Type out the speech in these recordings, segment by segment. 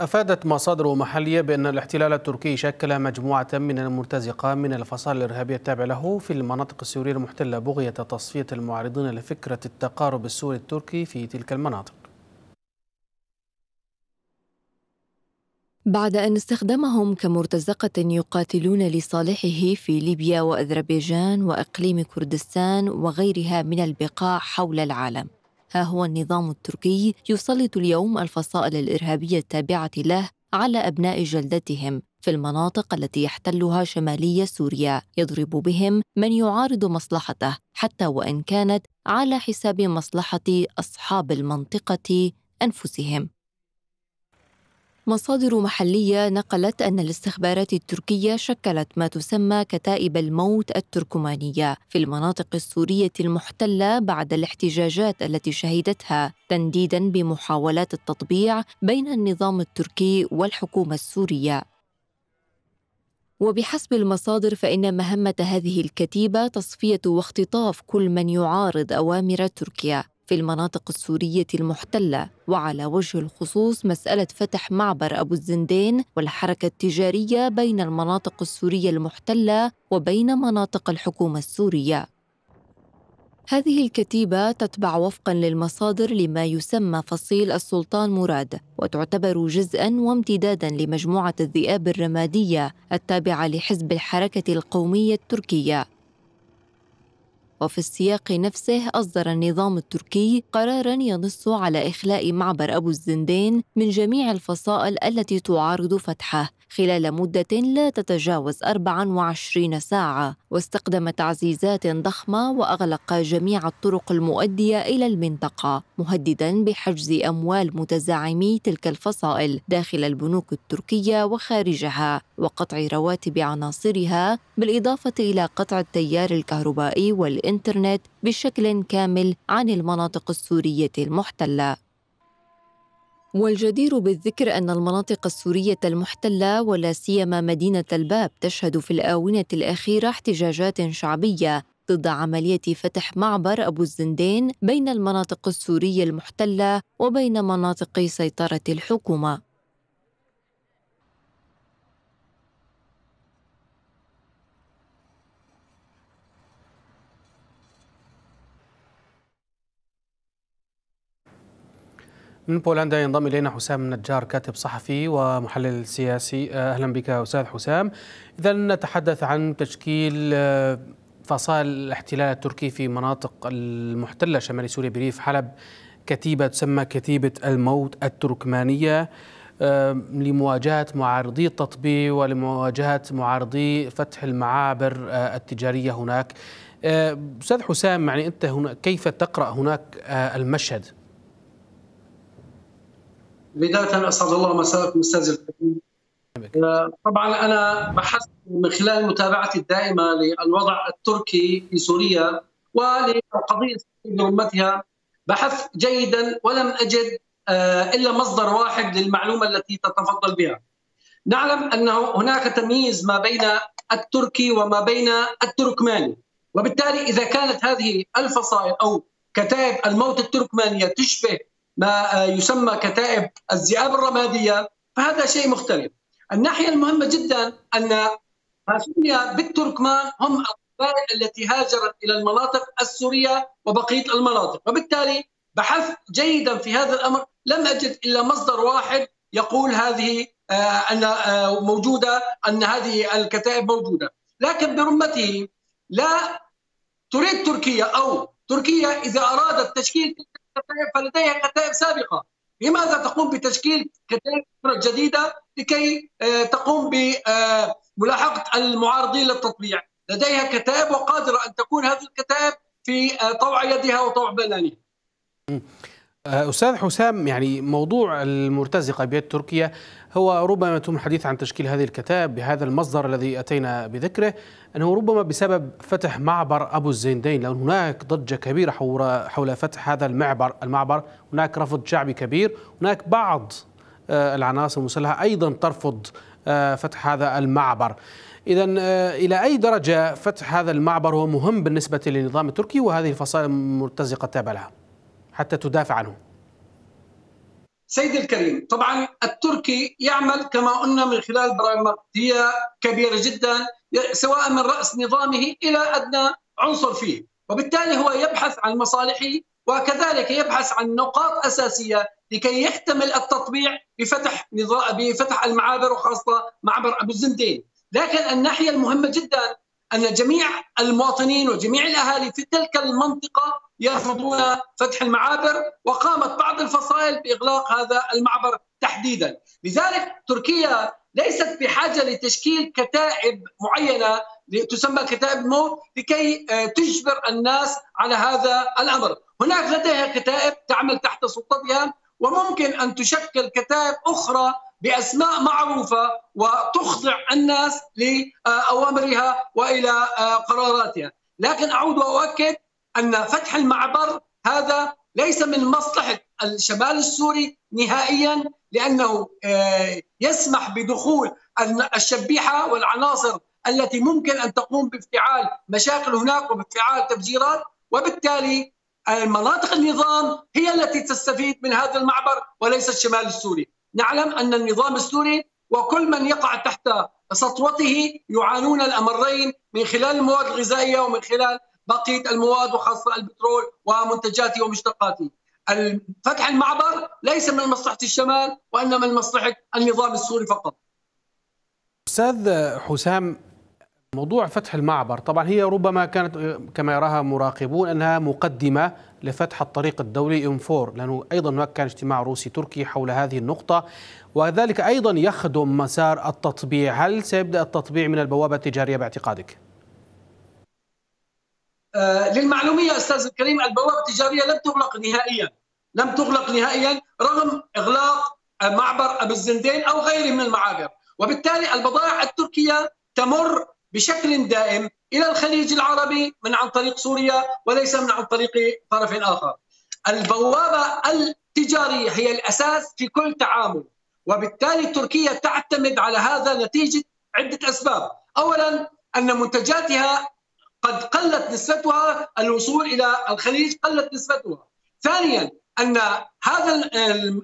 أفادت مصادر محلية بأن الاحتلال التركي شكل مجموعة من المرتزقة من الفصائل الإرهابية التابعة له في المناطق السورية المحتلة بغية تصفية المعارضين لفكرة التقارب السوري التركي في تلك المناطق. بعد أن استخدمهم كمرتزقة يقاتلون لصالحه في ليبيا وأذربيجان وإقليم كردستان وغيرها من البقاع حول العالم. ها هو النظام التركي يسلط اليوم الفصائل الإرهابية التابعة له على أبناء جلدتهم في المناطق التي يحتلها شمالي سوريا. يضرب بهم من يعارض مصلحته حتى وإن كانت على حساب مصلحة أصحاب المنطقة أنفسهم. مصادر محلية نقلت أن الاستخبارات التركية شكلت ما تسمى كتائب الموت التركمانية في المناطق السورية المحتلة بعد الاحتجاجات التي شهدتها تنديداً بمحاولات التطبيع بين النظام التركي والحكومة السورية. وبحسب المصادر فإن مهمة هذه الكتيبة تصفية واختطاف كل من يعارض أوامر تركيا في المناطق السورية المحتلة وعلى وجه الخصوص مسألة فتح معبر أبو الزندين والحركة التجارية بين المناطق السورية المحتلة وبين مناطق الحكومة السورية. هذه الكتيبة تتبع وفقا للمصادر لما يسمى فصيل السلطان مراد وتعتبر جزءا وامتدادا لمجموعة الذئاب الرمادية التابعة لحزب الحركة القومية التركية. وفي السياق نفسه أصدر النظام التركي قراراً ينص على إخلاء معبر أبو الزندين من جميع الفصائل التي تعارض فتحه. خلال مدة لا تتجاوز 24 ساعة. واستخدم تعزيزات ضخمة وأغلق جميع الطرق المؤدية إلى المنطقة مهددا بحجز أموال متزعمي تلك الفصائل داخل البنوك التركية وخارجها وقطع رواتب عناصرها بالإضافة إلى قطع التيار الكهربائي والإنترنت بشكل كامل عن المناطق السورية المحتلة. والجدير بالذكر أن المناطق السورية المحتلة ولا سيما مدينة الباب تشهد في الآونة الأخيرة احتجاجات شعبية ضد عملية فتح معبر أبو الزندين بين المناطق السورية المحتلة وبين مناطق سيطرة الحكومة. من بولندا ينضم إلينا حسام النجار كاتب صحفي ومحلل سياسي. أهلا بك أستاذ حسام. اذا نتحدث عن تشكيل آه، فصائل الاحتلال التركي في مناطق المحتلة شمال سوريا بريف حلب كتيبة تسمى كتيبة الموت التركمانية. آه، لمواجهة معارضي التطبيع ولمواجهة معارضي فتح المعابر آه، التجارية هناك. أستاذ حسام يعني أنت هنا كيف تقرأ هناك المشهد؟ بداية أسعد الله مساءكم أستاذ الكريم. آه، طبعا أنا بحثت من خلال متابعتي الدائمة للوضع التركي في سوريا وللقضية برمتها بحثت جيدا ولم أجد آه، إلا مصدر واحد للمعلومة التي تتفضل بها. نعلم انه هناك تمييز ما بين التركي وما بين التركماني. وبالتالي إذا كانت هذه الفصائل أو كتائب الموت التركمانية تشبه ما يسمى كتائب الذئاب الرمادية فهذا شيء مختلف. الناحية المهمة جدا أن سوريا بالتركمان هم القبائل التي هاجرت إلى المناطق السورية وبقية المناطق، وبالتالي بحثت جيدا في هذا الأمر. لم أجد إلا مصدر واحد يقول هذه آه، أن آه، موجودة أن هذه الكتائب موجودة، لكن برمته لا تريد تركيا أو تركيا إذا أرادت تشكيل كتائب فلديها كتائب سابقة. لماذا تقوم بتشكيل كتائب جديدة لكي آه، تقوم بملاحقه المعارضين للتطبيع؟ لديها كتائب وقادرة أن تكون هذه الكتائب في آه، طوع يدها وطوع بنانها. آه، أستاذ حسام يعني موضوع المرتزقة بيد تركيا هو ربما يتم الحديث عن تشكيل هذه الكتائب بهذا المصدر الذي أتينا بذكره أنه ربما بسبب فتح معبر أبو الزيندين لأن هناك ضجة كبيرة حول فتح هذا المعبر المعبر. هناك رفض شعبي كبير. هناك بعض آه، العناصر المسلحة أيضا ترفض آه، فتح هذا المعبر. اذا إلى أي درجة فتح هذا المعبر هو مهم بالنسبة للنظام التركي؟ وهذه الفصائل المرتزقه التابعه لها حتى تدافع عنه. سيدي الكريم طبعا التركي يعمل كما قلنا من خلال برامج هي كبيرة جدا سواء من رأس نظامه إلى أدنى عنصر فيه. وبالتالي هو يبحث عن مصالحه وكذلك يبحث عن نقاط أساسية لكي يحتمل التطبيع بفتح بفتح المعابر وخاصة معبر أبو الزندين. لكن الناحية المهمة جدا أن جميع المواطنين وجميع الأهالي في تلك المنطقة يرفضون فتح المعابر وقامت بعض الفصائل بإغلاق هذا المعبر تحديدا. لذلك تركيا ليست بحاجة لتشكيل كتائب معينة تسمى كتائب الموت لكي آه، تجبر الناس على هذا الأمر. هناك لديها كتائب تعمل تحت سلطتها وممكن أن تشكل كتائب أخرى بأسماء معروفة وتخضع الناس لأوامرها وإلى آه، قراراتها، لكن أعود وأؤكد أن فتح المعبر هذا ليس من مصلحة الشمال السوري نهائيا لأنه آه، يسمح بدخول الشبيحة والعناصر التي ممكن أن تقوم بافتعال مشاكل هناك وبافتعال تفجيرات. وبالتالي المناطق النظام هي التي تستفيد من هذا المعبر وليس الشمال السوري. نعلم أن النظام السوري وكل من يقع تحت سطوته يعانون الأمرين من خلال المواد الغذائية ومن خلال بقية المواد وخاصة البترول ومنتجاته ومشتقاته. فتح المعبر ليس من مصلحة الشمال وإنما من مصلحة النظام السوري فقط. أستاذ حسام موضوع فتح المعبر طبعا هي ربما كانت كما يراها مراقبون أنها مقدمة لفتح الطريق الدولي ام 4 لأنه أيضا هناك كان اجتماع روسي تركي حول هذه النقطة وذلك أيضا يخدم مسار التطبيع، هل سيبدأ التطبيع من البوابة التجارية باعتقادك؟ آه للمعلومية أستاذ الكريم البوابة التجارية لم تغلق نهائيا. لم تغلق نهائيا رغم إغلاق معبر أبو الزندين أو غيره من المعابر. وبالتالي البضائع التركية تمر بشكل دائم إلى الخليج العربي من عن طريق سوريا وليس من عن طريق طرف آخر. البوابة التجارية هي الأساس في كل تعامل وبالتالي تركيا تعتمد على هذا نتيجة عدة أسباب، اولا أن منتجاتها قد قلت نسبتها الوصول إلى الخليج قلت نسبتها. ثانيا أن هذا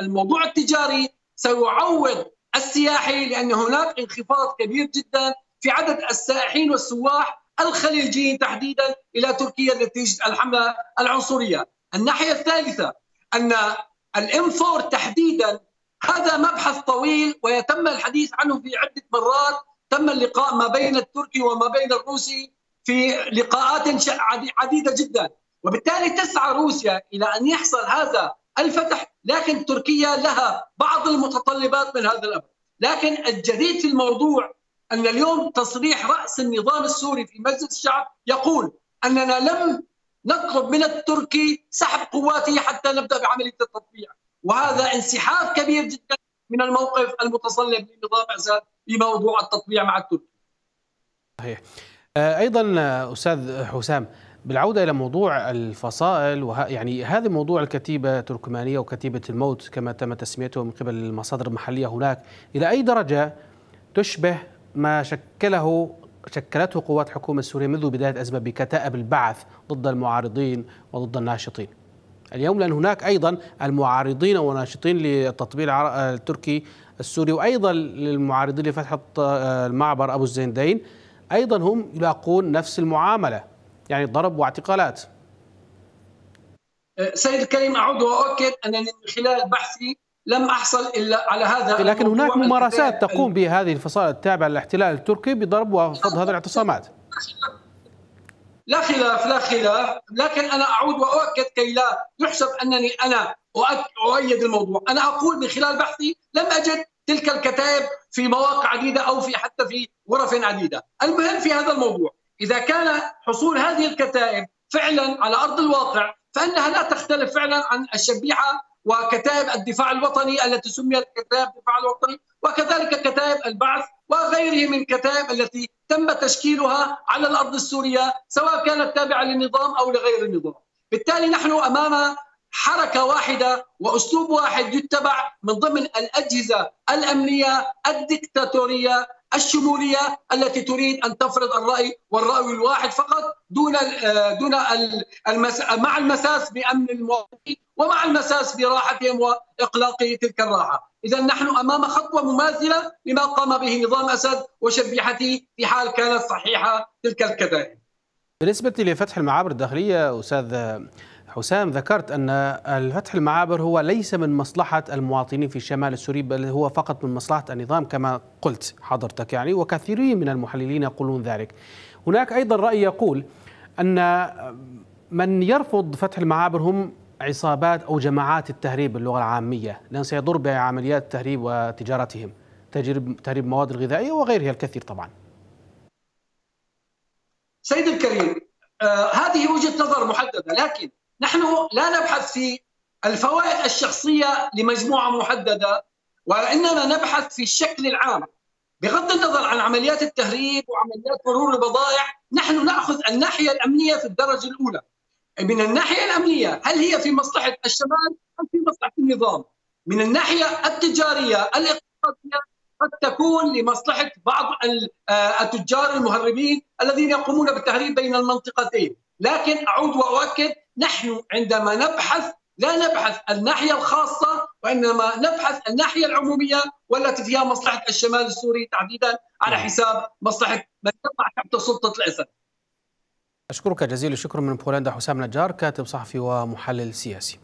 الموضوع التجاري سيعوض السياحي لأن هناك انخفاض كبير جدا في عدد السائحين والسواح الخليجيين تحديدا إلى تركيا نتيجه الحملة العنصرية. الناحية الثالثة أن الام 4 تحديدا هذا مبحث طويل ويتم الحديث عنه في عدة مرات تم اللقاء ما بين التركي وما بين الروسي في لقاءات عديدة جدا وبالتالي تسعى روسيا إلى أن يحصل هذا الفتح لكن تركيا لها بعض المتطلبات من هذا الأمر لكن الجديد في الموضوع أن اليوم تصريح رأس النظام السوري في مجلس الشعب يقول أننا لم نطلب من التركي سحب قواته حتى نبدأ بعملية التطبيع وهذا انسحاب كبير جدا من الموقف المتصلب لنظام في موضوع التطبيع مع التركي. صحيح. آه، أيضا أستاذ حسام بالعودة إلى موضوع الفصائل وه... يعني هذا موضوع الكتيبة التركمانية وكتيبة الموت كما تم تسميته من قبل المصادر المحلية هناك إلى أي درجة تشبه ما شكله شكلته قوات الحكومة السورية منذ بداية الأزمة بكتائب البعث ضد المعارضين وضد الناشطين؟ اليوم لأن هناك أيضا المعارضين والناشطين للتطبيع التركي السوري وأيضا للمعارضين لفتح المعبر أبو الزيندين أيضا هم يلاقون نفس المعاملة يعني ضرب واعتقالات. سيد الكريم أعود وأؤكد أنني من خلال بحثي لم أحصل إلا على هذا لكن هناك ممارسات تقوم بها هذه الفصائل التابعة للاحتلال التركي بضرب وفض هذه الاعتصامات. لا خلاف لا خلاف. لكن أنا أعود وأؤكد كي لا يحسب أنني أنا أؤيد الموضوع. أنا أقول من خلال بحثي لم أجد تلك الكتائب في مواقع عديدة أو في حتى في غرف عديدة المهم في هذا الموضوع إذا كان حصول هذه الكتائب فعلا على أرض الواقع فإنها لا تختلف فعلا عن الشبيحة وكتائب الدفاع الوطني التي سميت كتائب الدفاع الوطني وكذلك كتائب البعث وغيره من الكتائب التي تم تشكيلها على الأرض السورية سواء كانت تابعة للنظام أو لغير النظام. بالتالي نحن أمام حركة واحدة وأسلوب واحد يتبع من ضمن الأجهزة الأمنية الدكتاتورية الشمولية التي تريد أن تفرض الرأي والرأي الواحد فقط دون دون المس... مع المساس بأمن المواطنين ومع المساس براحتهم وإقلاق تلك الراحة، اذا نحن أمام خطوة مماثلة لما قام به نظام أسد وشبيحته في حال كانت صحيحة تلك الكتائب. بالنسبة لفتح المعابر الداخلية أستاذ حسام ذكرت أن الفتح المعابر هو ليس من مصلحة المواطنين في الشمال السوري بل هو فقط من مصلحة النظام كما قلت حضرتك يعني وكثيرين من المحللين يقولون ذلك. هناك أيضا رأي يقول أن من يرفض فتح المعابر هم عصابات أو جماعات التهريب باللغة العامية لأن سيضر بعمليات التهريب وتجارتهم تهريب المواد الغذائية وغيرها الكثير طبعا. سيد الكريم آه هذه وجهة نظر محددة لكن نحن لا نبحث في الفوائد الشخصية لمجموعة محددة وانما نبحث في الشكل العام. بغض النظر عن عمليات التهريب وعمليات مرور البضائع نحن نأخذ الناحية الأمنية في الدرجة الأولى. من الناحية الأمنية هل هي في مصلحة الشمال أم في مصلحة النظام؟ من الناحية التجارية الاقتصادية قد تكون لمصلحة بعض آه، التجار المهربين الذين يقومون بالتهريب بين المنطقتين. لكن أعود وأؤكد نحن عندما نبحث لا نبحث الناحية الخاصة وإنما نبحث الناحية العمومية والتي فيها مصلحة الشمال السوري تحديدا على نعم. حساب مصلحة من يقع تحت سلطة الأسد أشكرك جزيل الشكر من بولندا حسام نجار كاتب صحفي ومحلل سياسي